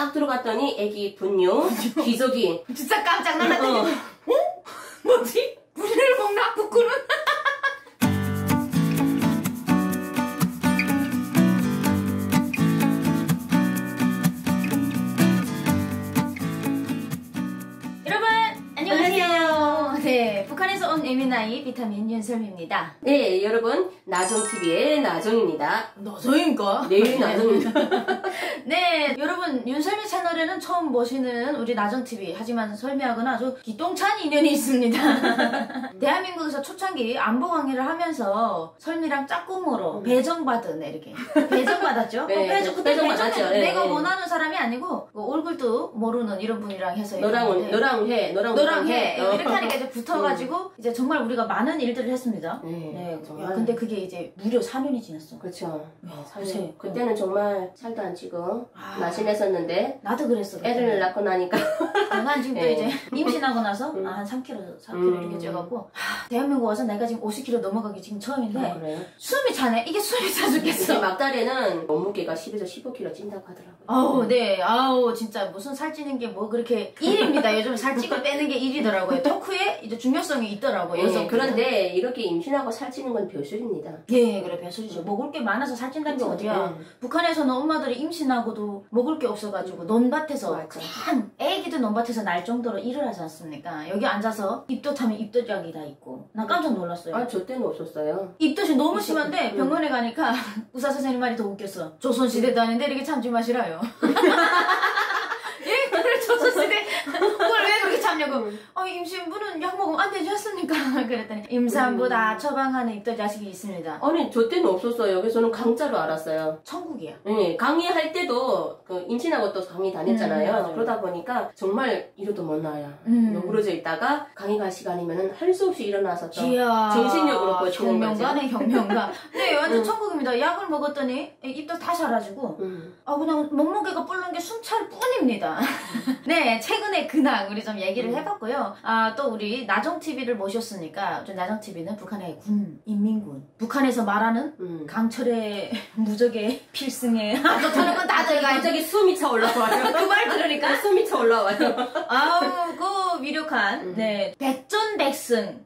딱 들어갔더니 애기 분유, 기저귀. 진짜 깜짝 놀랐더니 어. 어? 뭐지? 예민아이 비타민 윤설미입니다. 네, 여러분 나정TV의 나정입니다. 너저인가? 네, 나정입니다. 네, 여러분 윤설미 채널에는 처음 보시는 우리 나정TV 하지만 설미하고는 아주 기똥찬 인연이 있습니다. 대한민국에서 초창기 안보 강의를 하면서 설미랑 짝꿍으로 배정받은 이렇게 배정받았죠? 네, 어, 배정, 그때 배정받았죠. 네, 내가 네. 원하는 사람이 아니고 그 얼굴도 모르는 이런 분이랑 해서 너랑 너랑 해, 너랑 너랑 해 어. 이렇게 하니까 이제 붙어가지고 이제 정말 우리가 많은 일들을 했습니다. 네, 네, 정말. 야, 근데 그게 이제 무려 4년이 지났어. 그렇죠. 네, 사실 보세요. 그때는 정말 살도 안 찌고 아. 날씬했었는데 나도 그랬어. 애를 낳고 나니까 아, 난 지금 또 네. 이제 임신하고 나서 음. 아, 한 3kg, 4kg 음. 이렇게 쪄갖고 하, 대한민국 와서 내가 지금 50kg 넘어가기 지금 처음인데 아, 그래요. 숨이 차네. 이게 숨이 차 죽겠어. 막달에는 몸무게가 10에서 15kg 찐다고 하더라고요. 아우, 네. 아우, 진짜 무슨 살찌는 게 뭐 그렇게 일입니다. 요즘 살찌고 빼는 게 일이더라고요. 토크에 이제 중요성이 있더라고요. 그래서 예, 그런데 이렇게 임신하고 살찌는 건 별술입니다. 예, 그래, 배수리죠. 먹을 게 많아서 살찐다는 게. 어디야. 네. 북한에서는 엄마들이 임신하고도 먹을 게 없어가지고 논밭에서 맞아. 그냥 애기도 논밭에서 날 정도로 일을 하지 않습니까? 여기 앉아서 입덧하면 입덧약이 다 있고. 난 깜짝 놀랐어요. 아, 저 때는 없었어요. 입덧이 너무 심한데 음. 병원에 가니까 의사 선생님 말이 더 웃겼어. 조선시대도 아닌데 이렇게 참지 마시라요. 예, 그래 조선시대 그걸 참냐고. 어, 임신부는 약 먹으면 안 되지 않습니까? 그랬더니 임산부다 처방하는 입덧 야식이 있습니다. 아니, 저 때는 없었어요. 그래서 저는 강자로 알았어요. 천국이야. 네, 강의할 때도 그 임신하고 또 강의 다녔잖아요. 음. 그러다 보니까 정말 이러도 못 나요. 음. 누그러져 있다가 강의 갈 시간이면은 할수 없이 일어나서 또 정신력으로 버티는 혁명가네 혁명가. 네 완전 음. 천국입니다. 약을 먹었더니 입덧 다 사라지고 음. 아 그냥 몸무게가 불는 게 숨찰 뿐입니다. 네 최근에 근황 우리 좀 얘기를 음. 해봤고요. 아 또 우리 나정 TV를 모셨으니까 저 나정 TV는 북한의 군 인민군 북한에서 말하는 음. 강철의 무적의 필승의 아 저는 건다 들어가 갑자기 숨이 차 올라와요. 그 말 들으니까 숨이 차 올라와요. 아우 그 위력한 음. 네 백전백승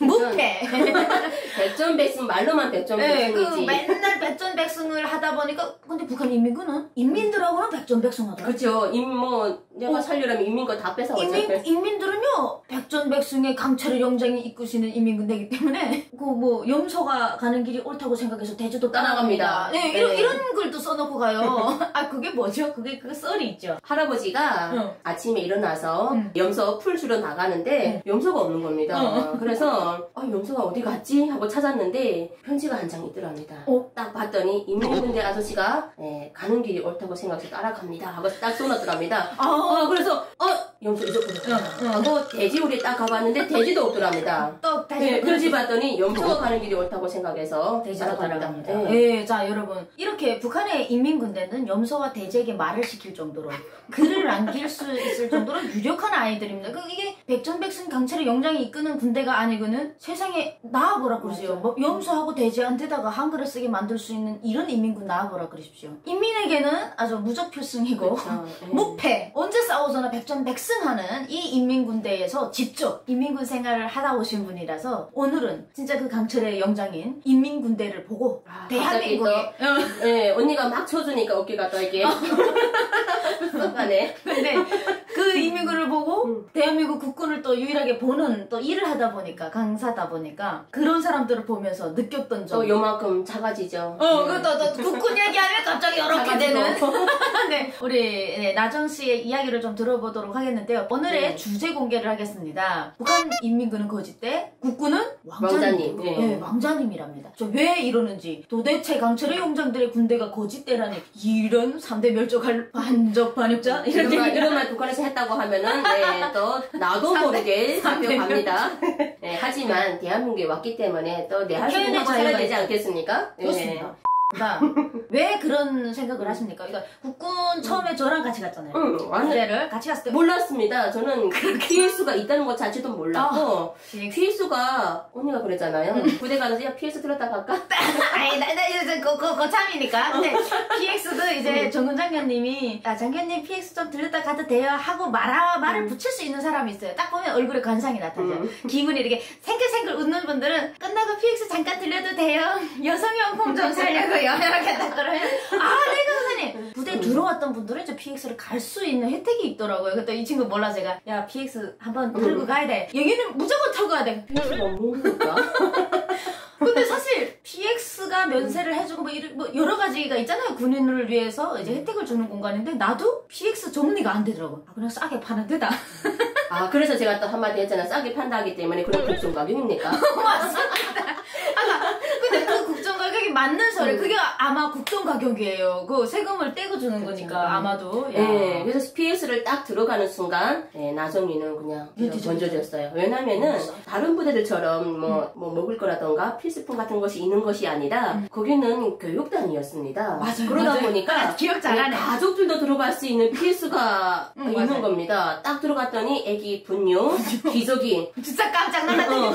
무패 백전 백승 말로만 네, 그 백전백승이지. 맨날 백전 백승을 하다 보니까 근데 북한 인민군은 인민들하고는 백전 백승하더라. 그렇죠. 임뭐 내가 어. 살려면 인민 거 다 뺏어가죠. 인민 인민들은요 백전 백승의 강철의 영장이 이끄시는 인민군대이기 때문에 그 뭐 염소가 가는 길이 옳다고 생각해서 대주도 따라갑니다. 따라갑니다. 네, 이런 네. 이런 글도 써놓고 가요. 아 그게 뭐죠? 그게 그 썰이 있죠. 할아버지가 응. 아침에 일어나서 응. 염소 풀 주러 나가는데 염소가 없는 겁니다. 어. 그래서 아, 염소가 어디 갔지 하고 찾았는데 편지가 한 장 있더랍니다. 어? 딱 봤더니 인민군대 아저씨가 예, 가는 길이 옳다고 생각해서 따라갑니다 하고 딱 써놨더랍니다. 아, 어, 그래서 어 염소 잊었구나 응, 응. 하고 돼지 우리 딱 가봤는데 돼지도 없더랍니다. 또 다시 네, 그러지 봤더니 염소가 가는 길이 옳다고 생각해서 따라갑니다. 따라갑니다. 네. 예, 자 여러분 이렇게 북한의 인민군대는 염소와 돼지에게 말을 시킬 정도로 글을 남길 수 있을 정도로 유력한 아이들입니다. 그 이게 백전백승 강철의 영장이 이끄는 군대가 아니고는 세상에 나와보라 그러세요. 뭐 염소하고 돼지한테다가 한글을 쓰게 만들 수 있는 이런 인민군 나와보라 그러십시오. 인민에게는 아주 무적필승이고 그렇죠. 네. 무패 언제 싸우거나 백전백승 하는 이 인민군대에서 직접 인민군 생활을 하다 오신 분이라서 오늘은 진짜 그 강철의 영장인 인민군대를 보고 아, 대한민국에 네, 언니가 막 쳐주니까 어깨가 또 이게 쑥하네. 근데 그 인민군을 보고 음. 대한민국 국군을 또 유일하게 보는 또 일을 하다 보니까 강사다 보니까 그런 사람들을 보면서 느꼈던 점또 요만큼 작아지죠. 어, 네. 그또 또 국군 얘기하면 갑자기 이렇게. 되는. 네, 우리 네, 나정 씨의 이야기를 좀 들어보도록 하겠는데 요. 오늘의 네. 주제 공개를 하겠습니다. 북한 인민군은 거짓대, 국군은 왕자님. 왕자님, 네. 네, 왕자님이랍니다. 저 왜 이러는지, 도대체 강철의 용장들의 군대가 거짓대라니 이런 3대 멸족할 반적 반역자 이런 말, 이런 말 북한에서 했다고 하면은 네, 또 나도 모르게 잡혀갑니다. 네, 하지만 대한민국에 왔기 때문에 또 내 할 수 있는 거 자유가 되지 않겠습니까? 네. 그렇습니다. 나왜 그런 생각을 하십니까? 그러니까 국군 처음에 저랑 같이 갔잖아요. 응, 완전 군대를 같이 갔을 때 몰랐습니다. 저는 그 PS가 있다는 것 자체도 몰랐고 PX. PS가 언니가 그랬잖아요. 부대 가서 야 PS 들었다 갈까? 아니, 나, 나, 이제 그, 그, 거참이니까. 근데, PX도 이제 정근 장관님이, 아, 장관님 PX 좀 들렸다 가도 돼요? 하고 말, 말을 붙일 수 있는 사람이 있어요. 딱 보면 얼굴에 관상이 나타나죠. 음. 기분이 이렇게 생글생글 웃는 분들은, 끝나고 PX 잠깐 들려도 돼요? 여성용품 좀 살려고요. 이렇게 딱 그러면, 아, 네, 선생님. 부대 들어왔던 분들은 이제 PX를 갈 수 있는 혜택이 있더라고요. 그때 이 친구 몰라, 제가. 야, PX 한번 들고 가야 돼. 여기는 무조건 타고 가야 돼. PS가 없는니까. 근데 사실 PX가 면세를 해주고 뭐, 뭐 여러 가지가 있잖아요. 군인을 위해서 이제 혜택을 주는 공간인데 나도 PX 정리가 안 되더라고. 아, 그냥 싸게 파는 데다. 아 그래서 제가 또 한마디 했잖아. 싸게 판다 하기 때문에 그런 국정 가격입니까? 근데 그 국정 가격이 맞는 소리. 음. 그게 아마 국정 가격이에요. 그 세금을 떼고 주는 거니까 아마도. 야. 네, 그래서 PS를 딱 들어가는 순간 네, 나성이는 그냥 윤티죠. 번져졌어요. 왜냐면은 음. 다른 부대들처럼 뭐, 뭐 먹을 거라던가 필수품 같은 것이 있는 것이 아니라 거기는 교육단이었습니다. 음. 맞아요, 그러다 맞아요. 보니까 아, 기억 잘하네. 네, 가족들도 들어갈 수 있는 PS가 음, 있는 맞아요. 겁니다. 딱 들어갔더니 애기 분뇨, 기저귀, 진짜 깜짝 놀랐더니 어,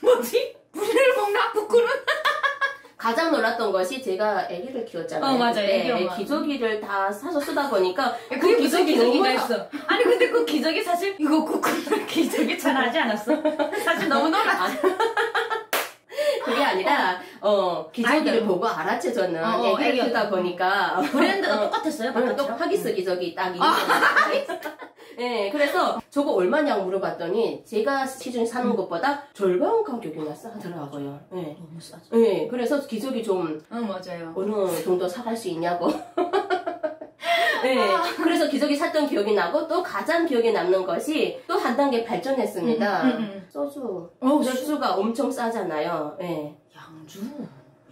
뭐지? 분리를 먹나? 국군은? 가장 놀랐던 것이 제가 아기를 키웠잖아요. 어, 맞아요. 애기 엄마. 기저귀를 다 사서 쓰다 보니까 그 그게 무슨 기저귀가 너무 있어? 아니 근데 그 기저귀 사실 이거 국군 기저귀 잘 하지 않았어? 사실 너무 놀랐어. 그게 아니라 어 기저귀를 아이들. 보고 알았죠 저는 어, 어, 애기를 애기였다. 키우다 보니까 브랜드가 똑같았어요? 어, 또 바깥이랑? 하기스 기저귀 딱 이거 아, 네, 그래서 저거 얼마냐고 물어봤더니 제가 시중에 사는 것보다 절반 가격이나 싸더라고요. 네. 너무 싸죠. 네, 그래서 기저귀 좀 응 맞아요. 어느 정도 사갈 수 있냐고. 네, 그래서 기저귀 샀던 기억이 나고 또 가장 기억에 남는 것이 또 한 단계 발전했습니다. 음, 음, 음. 소주. 어, 소주가 엄청 싸잖아요. 네. 양주.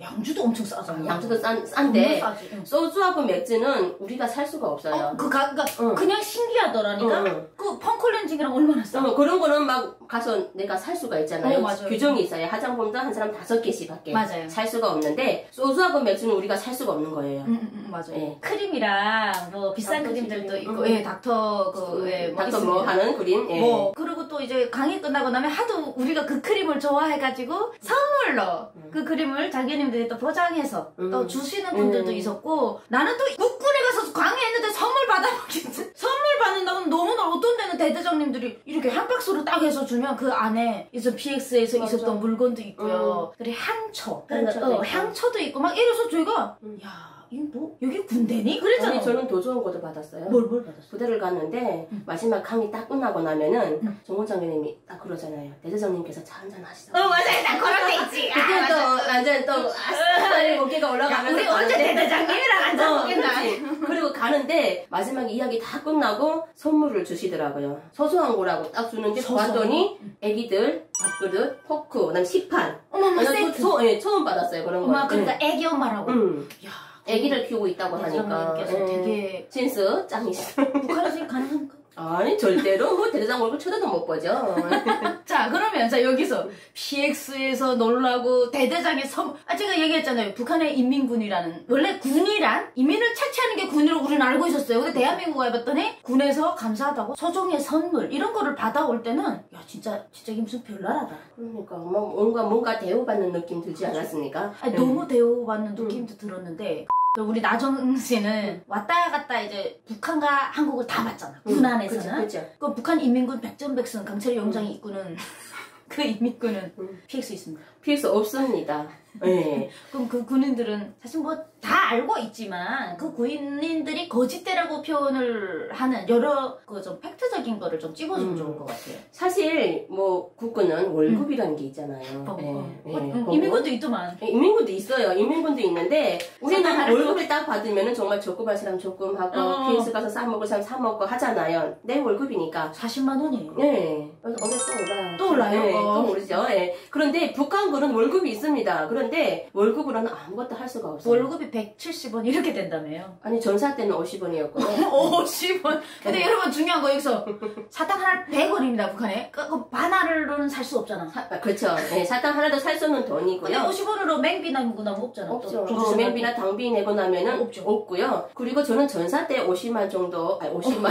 양주도 엄청 싸잖아요. 양주도 싼, 싼데. 응. 소주하고 맥주는 우리가 살 수가 없어요. 어, 그, 가, 그니까, 응. 그냥 신기하더라니까? 응. 그, 펑클렌징이랑 얼마나 싸? 어, 그런 거는 막 가서 내가 살 수가 있잖아요. 어, 맞아요. 규정이 있어요. 화장품도 한 사람 다섯 개씩 밖에 맞아요. 살 수가 없는데 소주하고 맥주는 우리가 살 수가 없는 거예요. 응, 응, 응, 맞아요. 예. 크림이랑, 뭐, 비싼 크림들도 크림. 있고, 응. 예, 닥터, 그, 예, 뭐, 닥터 뭐. 하는 그림. 예. 뭐 또 이제 강의 끝나고 나면 하도 우리가 그 크림을 좋아해가지고 선물로 그 크림을 자기님들이 또 포장해서 음. 또 주시는 분들도 음. 있었고 나는 또 국군에 가서 강의했는데 선물 받아먹겠지 선물 받는다고 너무나 어떤 데는 대대장님들이 이렇게 한 박스로 딱 해서 주면 그 안에 이제 PX에서 맞아. 있었던 물건도 있고요 그리고 향초 향초도 어, 있고. 향초도 있고 막 이래서 저희가 음. 야 이거 뭐 여기 군대니? 그랬잖아 아니, 저는 것도 받았어요. 뭘, 뭘 받았어? 부대를 갔는데 음. 마지막 강의 딱 끝나고 나면은 음. 정원장님이 딱 그러잖아요. 대대장님께서 차 한잔 하시다. 어 맞아 나 그런 데 있지 그때 또 완전 또 아싸 어깨가 야, 올라가면서 우리 언제 대대장님이랑 어, 앉아보겠나? 그렇지. 그리고 가는데 마지막에 이야기 다 끝나고 선물을 주시더라고요. 소소한 거라고 딱 주는데 봤더니 애기들 밥그릇, 포크, 그다음 식판. 어머머 세트. 소- 예, 처음 받았어요 그런 거. 엄마 그러니까 애기 엄마라고. 음, 야, 애기를 키우고 있다고 하니까. 대장님께서 예. 되게 센스 짱이시다. 북한에서 가능합니까? 아니 절대로 뭐 대대장 얼굴 쳐다도 못 보죠. 자 그러면 자 여기서 PX에서 놀라고 대대장의 섬. 아 제가 얘기했잖아요. 북한의 인민군이라는 원래 군이란 인민을 채취하는 게 군이라고 우리는 알고 있었어요. 근데 대한민국 와봤더니 군에서 감사하다고 소정의 선물 이런 거를 받아올 때는 야 진짜 진짜 무슨 별나라다. 그러니까 뭐 뭔가 뭔가 대우받는 느낌 들지 않았습니까? 아니, 음. 너무 대우받는 느낌도 들었는데 우리 나정 씨는 왔다 갔다 이제 북한과 한국을 다 봤잖아. 군 안에서는. 그죠, 그죠. 그 북한 인민군 백전백승 강철의 영장이 이끄는 그 인민군은 음. PX 있습니다. 필수 없습니다. 예. 그럼 그 군인들은 사실 뭐 다 알고 있지만 그 군인들이 거짓대라고 표현을 하는 여러 그 좀 팩트적인 거를 좀 찍어주면 음. 좋을 것 같아요. 사실 뭐 국군은 월급이라는 게 있잖아요. 어, 예, 어. 예. 어, 음. 인민군도 있더만. 예, 인민군도 있어요. 인민군도 있는데 우리는 월급을 딱 받으면 정말 조금 할 사람 조금 하고 어. PS 가서 사 먹을 사람 사 먹고 하잖아요. 내 월급이니까. 40만 원이에요. 네. 그래서 어제 또 올라. 또 올라요? 네, 어. 또 오르죠. 예. 그런데 북한군은 월급이 있습니다. 그런 데 그런데 월급으로는 아무것도 할 수가 없어요. 월급이 170원 이렇게 된다며요. 아니 전사 때는 50원이었고요. 50원. 근데 여러분 중요한 거 여기서 사탕 하나 100원입니다 북한에. 그, 그 반알로는 살 수 없잖아. 아, 그렇죠. 네, 사탕 하나도 살 수 없는 돈이고요. 50원으로 맹비나 뭐나 없잖아. 없죠. 또 어, 맹비나 당비 내고 나면은 없죠. 없고요. 그리고 저는 전사 때 50만 정도, 아니 50만,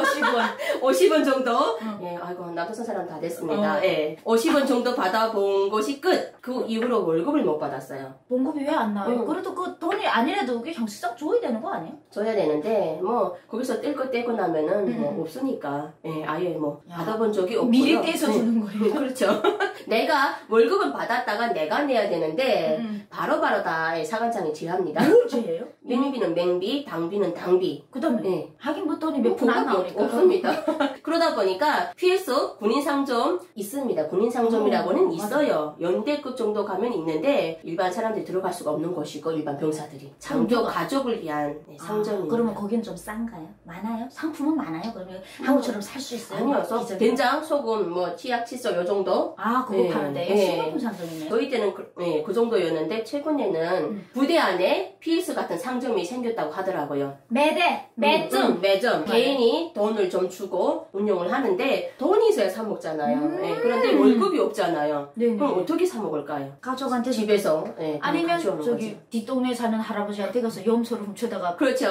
50원. 50원 정도. 응. 예, 아이고 남도선 사람 다 됐습니다. 어. 예, 50원 정도 받아본 것이 끝. 그 이후로 월급을 못 받았어요. 봉급이 왜 안 나와요? 응. 그래도 그 돈이 아니라도 그게 형식상 줘야 되는 거 아니에요? 줘야 되는데 뭐 거기서 뗄거 떼고 나면은 음. 뭐 없으니까 예, 아예 뭐 야, 받아본 적이 없고요. 미리 떼서 네. 주는 거예요. 그렇죠. 내가 월급은 받았다가 내가 내야 되는데 음. 바로 바로 다 사관장이 지합니다. 뭘 죄예요? 맹비는 맹비, 당비는 당비. 그 다음에 예. 하긴 뭐 돈이 몇 푼안 공급이 나오니까. 없습니다. 그러다 보니까 PS 군인 상점 있습니다. 군인 상점이라고는 어, 있어요. 연대급 정도 가면 있는데 일반 사람들이 들어갈 수가 없는 곳이고 일반 병사들이 장교 장교가. 가족을 위한 네, 아, 상점입니다. 그러면 거긴 좀 싼가요? 많아요? 상품은 많아요? 그러면 한국처럼 살 수 있어요? 아니요, 소- 기저귀? 된장, 소금, 뭐 치약, 칫솔 요 정도. 아 그거 네, 파는데 네. 신용품 상점이네. 저희 때는 그, 예, 그 정도였는데 최근에는 음. 부대 안에 PS 같은 상점이 생겼다고 하더라고요. 매대, 매점. 음, 음, 매점. 개인이 돈을 좀 주고 운영을 하는데 돈이 있어야 사 먹잖아요. 음. 예, 그런데 월급이 없잖아요. 네네. 그럼 어떻게 사 먹을까요? 가족한테 집에서 예, 그냥 아니면 저기 거죠. 뒷동네 사는 할아버지한테 가서 염소를 훔쳐다가 그렇죠.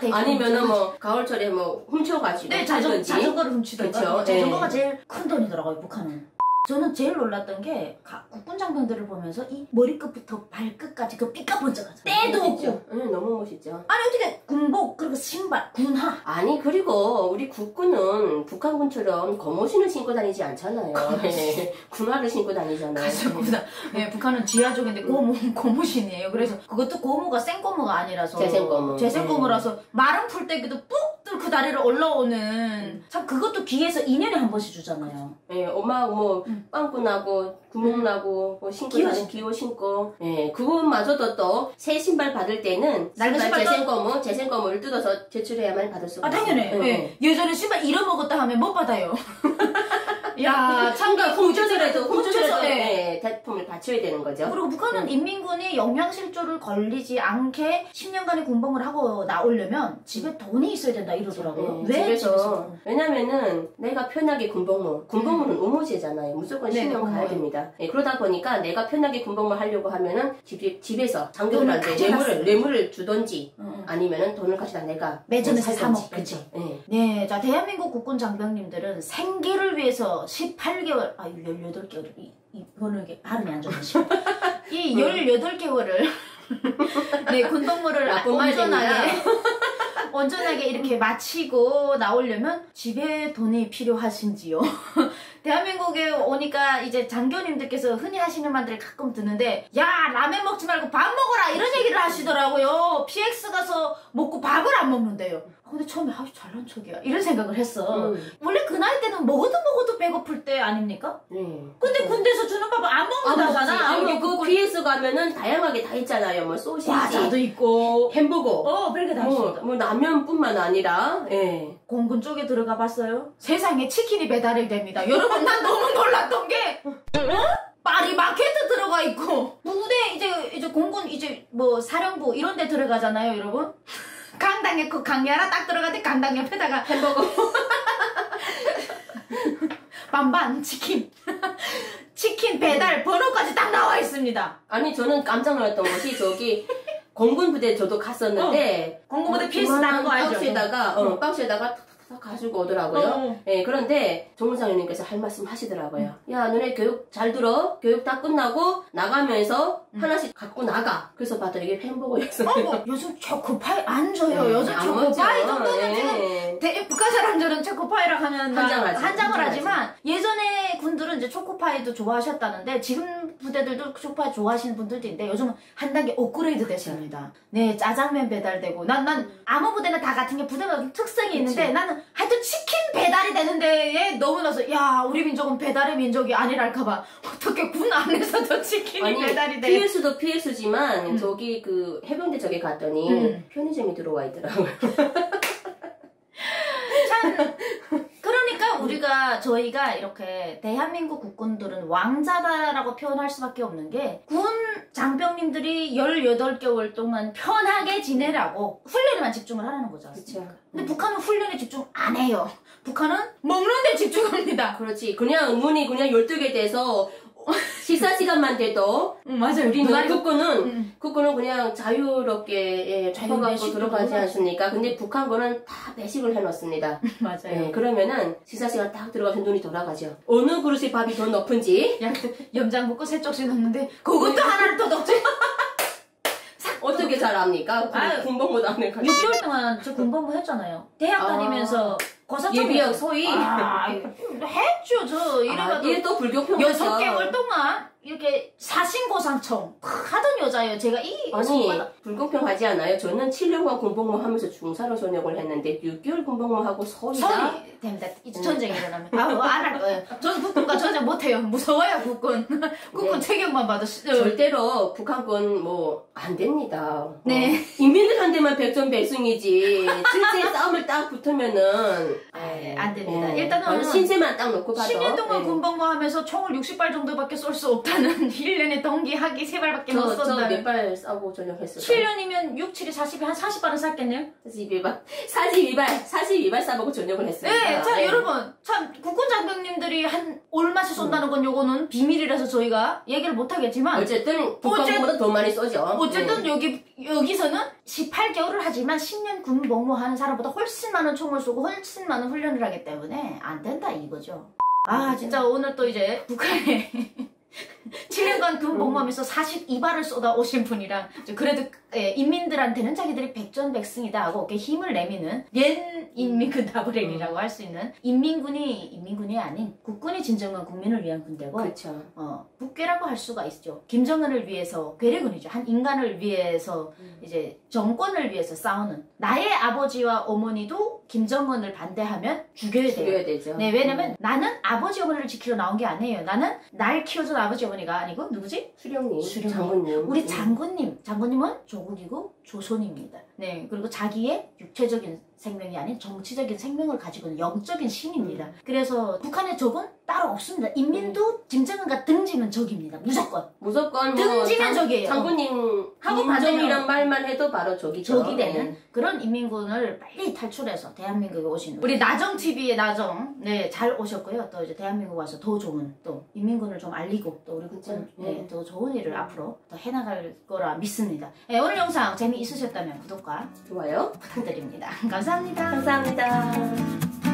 대충 아니면은 뭐 가을철에 뭐 훔쳐가지고 네 자전. 자전거를 훔치던가 그쵸, 자전거가 예. 제일 큰 돈이더라고요 북한은 저는 제일 놀랐던 게 가- 국군 장병들을 보면서 이 머리끝부터 발끝까지 그 삐까번쩍하죠 때도. 없고 예, 너무 멋있죠. 아니 어떻게 군복 그리고 신발 군화 아니 그리고 우리 국군은 북한군처럼 고무신을 신고 다니지 않잖아요. 예, 군화를 신고 다니잖아요. 가셨구나. 네, 북한은 지하족인데 고무 고무신이에요. 그래서 그것도 고무가 생 고무가 아니라서 재생 고무. 재생 고무라서 마른 풀떼기도 뚝뚝 그 다리를 올라오는 참 그것도 귀에서 2년에 한 번씩 주잖아요. 예, 엄마 뭐 음. 빵꾸 나고 구멍 나고 뭐 신고 기호 다니 신고. 기호 신고 예, 그것마저도 또 새 신발 받을 때는 낡은 신발 신발도- 재생고무 재생고무를 뜯어서 제출해야만 받을 수가 아 당연해. 있어요. 예. 예전에 신발 잃어먹었다 하면 못 받아요. 야 참가 훔쳐서라도 예. 예, 대품을 바쳐야 되는 거죠. 그리고 북한은 음. 인민군이 영양실조를 걸리지 않게 10년간의 군복무를 하고 나오려면 집에 돈이 있어야 된다 이러더라고요. 예, 왜 집에서 집에서? 왜냐면은 내가 편하게 군복무 군복무는 의무제잖아요 무조건 네, 10년 가야. 됩니다 예, 그러다 보니까 내가 편하게 군복무 하려고 하면은 집, 집에서 장교들한테. 뇌물을 뇌물을 주던지 응, 응. 아니면은 돈을 가져다 내가 매점에서 사 살던지. 먹든지. 그쵸. 예. 네, 자, 대한민국 국군 장병님들은 생계를 위해서 18개월, 아, 18개월, 이, 이게 발음이 안 좋네. 이 18개월을, 네, 군복무를 나쁜 온전하게. 온전하게 이렇게 마치고 나오려면 집에 돈이 필요하신지요? 대한민국에 오니까 이제 장교님들께서 흔히 하시는 말들을 가끔 듣는데 야 라면 먹지 말고 밥 먹어라 이런 얘기를 하시더라고요 PX 가서 먹고 밥을 안 먹는데요 아, 근데 처음에 아주 잘난 척이야 이런 생각을 했어 음. 원래 그 나이 때는 먹어도 먹어도 배고플 때 아닙니까? 네. 근데 군대에서 주는 밥을 안 먹는다잖아 아, 여기 그 BS 가면은 다양하게 다 있잖아요. 뭐 소시지, 과자도 있고 햄버거, 어 별게 다 뭐, 있습니다 뭐 라면뿐만 아니라, 예. 공군 쪽에 들어가 봤어요? 세상에 치킨이 배달이 됩니다. 여러분, 난 너무 놀랐던 게, 어? 파리 마켓도 들어가 있고, 부대, 이제, 이제 공군, 이제 뭐 사령부 이런 데 들어가잖아요, 여러분? 강당에 그 강이 하나 딱 들어가는데 강당 옆에다가 햄버거. 반반 치킨. 치킨 배달 번호까지 딱 나와 있습니다. 아니, 저는 깜짝 놀랐던 것이 저기, 공군 부대 저도 갔었는데, 공군 부대 뭐 PS 나는 거 알죠? 박스에다가, 어, 박스에다가 가지고 오더라고요. 어. 예, 그런데 정무장님께서 할 말씀 하시더라고요. 야, 너네 교육 잘 들어. 교육 다 끝나고 나가면서 하나씩 갖고 나가. 그래서 봤더니 이게 햄버거였어요. 어, 뭐, 요즘 초코파이 안 줘요. 네, 요즘 안 초코파이. 정도는 지금 예. 대, 북한 사람들은 초코파이라 하면 한 장을 하지. 한 장을 한 장을 하지만 예전에 군들은 이제 초코파이도 좋아하셨다는데 지금 부대들도 초코파이 좋아하시는 분들도 있는데 요즘은 한 단계 업그레이드 됐습니다. 네 짜장면 배달되고 난 난 아무 부대나 다 같은 게 부대마다 특성이 있는데 그치. 나는 하여튼 치킨 배달이 되는 데에 너무 나서 야 우리 민족은 배달의 민족이 아니랄까봐 어떻게 군 안에서도 치킨이 아니, 배달이 돼? PS도 PS지만 음. 저기 그 해병대 저기 갔더니 음. 편의점이 들어와 있더라고요. 참 그러니까 우리가 저희가 이렇게 대한민국 국군들은 왕자다라고 표현할 수밖에 없는 게 군 장병님들이 18개월 동안 편하게 지내라고 훈련에만 집중을 하라는 거죠. 그쵸. 근데 음. 북한은 훈련에 집중 안 해요. 북한은 먹는 데 집중합니다. 그렇지. 그냥 문이 그냥 12개 돼서 식사 시간만 돼도 응, 맞아요. 우리는 누가리- 국군은 응. 국군은 그냥 자유롭게 예, 매식도 들어가지. 않습니까? 근데 북한 거는 다 배식을 해놓습니다. 맞아요. 예, 그러면은 식사 시간 딱 들어가서 눈이 돌아가죠. 어느 그릇의 밥이 더 높은지 야, 염장 먹고 세 쪽씩 넣는데 그것도 하나를 더 넣지. 어떻게 잘 압니까? 아유. 군복무도 안 해가지고. 6개월 동안 저 군복무 했잖아요. 대학 아. 다니면서 고사점 예비역 소위. 아, 했죠. 저 아, 이래가지고 이게 또 불교평 여섯 개월 동안 이렇게 사신고상청 하던 여자예요. 제가 이 아니 여성마다- 불공평하지 않아요? 저는 7년간 군복무 하면서 중사로 전역을 했는데 6개월 군복무하고 서울이다? 선이 됩니다. 이제 전쟁 일어나면 아안할 거예요. 저는 국군과 전쟁 못해요. 무서워요 국군. 국군 네. 체격만 봐도 시- 어, 절대로 북한군 뭐 안 됩니다. 네. 어, 인민들한테만 백전백승이지 실제 싸움을 딱 붙으면은 아, 안 됩니다. 예. 일단은 신세만 딱 놓고 봐도 10년 동안 예. 군복무 하면서 총을 60발 정도밖에 쏠 수 없다 는 1년에 동기하기 3발밖에 못 쏜다는 저몇발 싸고 전역했어요. 7년이면 6, 7이 40이 한 40발은 쐈겠네요? 42발 42발 42발 싸보고 전역을 했어요. 네, 자, 예. 여러분. 참, 국군 장병님들이 한, 올맛이 쏜다는 건 요거는 비밀이라서 저희가 얘기를 못하겠지만, 어쨌든 북한보다 더 많이 쏘죠. 어쨌든 네. 여기, 여기서는 18개월을 하지만 10년 군 복무하는 사람보다 훨씬 많은 총을 쏘고 훨씬 많은 훈련을 하기 때문에 안 된다 이거죠. 아, 진짜 오늘 또 이제 북한에 7년간 군 복무하면서 42발을 쏟아 오신 분이랑 저 그래도 예, 인민들한테는 자기들이 백전백승이다 하고 이렇게 힘을 내미는 옛 인민군 다브렐이라고 할 수 있는 인민군이 인민군이 아닌 국군이 진정한 국민을 위한 군대고 그렇죠. 어, 북괴라고 할 수가 있죠. 김정은을 위해서 괴뢰군이죠. 한 인간을 위해서 음. 이제 정권을 위해서 싸우는 나의 아버지와 어머니도 김정은을 반대하면 죽여야 돼요. 죽여야 되죠. 네, 왜냐면 나는 아버지 어머니를 지키러 나온 게 아니에요. 나는 날 키워준 아버지 어머니가 아니고 누구지? 수령님, 수령님. 장군님. 우리 음. 장군님. 장군님은 조 국이고 조선입니다. 네, 그리고 자기의 육체적인 생명이 아닌 정치적인 생명을 가지고 있는 영적인 신입니다. 그래서 북한의 적은 따로 없습니다. 인민도 김정은과 등지면 적입니다. 무조건. 무조건 뭐 등지면 장- 적이에요. 장군님 하고 인정이란 말만 해도 바로 적이죠. 적이 되는 네. 그런 인민군을 빨리 탈출해서 대한민국에 오신 우리 나정 TV의 나정 네잘 오셨고요. 또 이제 대한민국 와서 더 좋은 또 인민군을 좀 알리고 또 우리 국군 네. 네, 더 좋은 일을 앞으로 더 해나갈 거라 믿습니다. 네, 오늘 영상 재미 있으셨다면 구독과 좋아요. 부탁드립니다. 감사합니다. 감사합니다.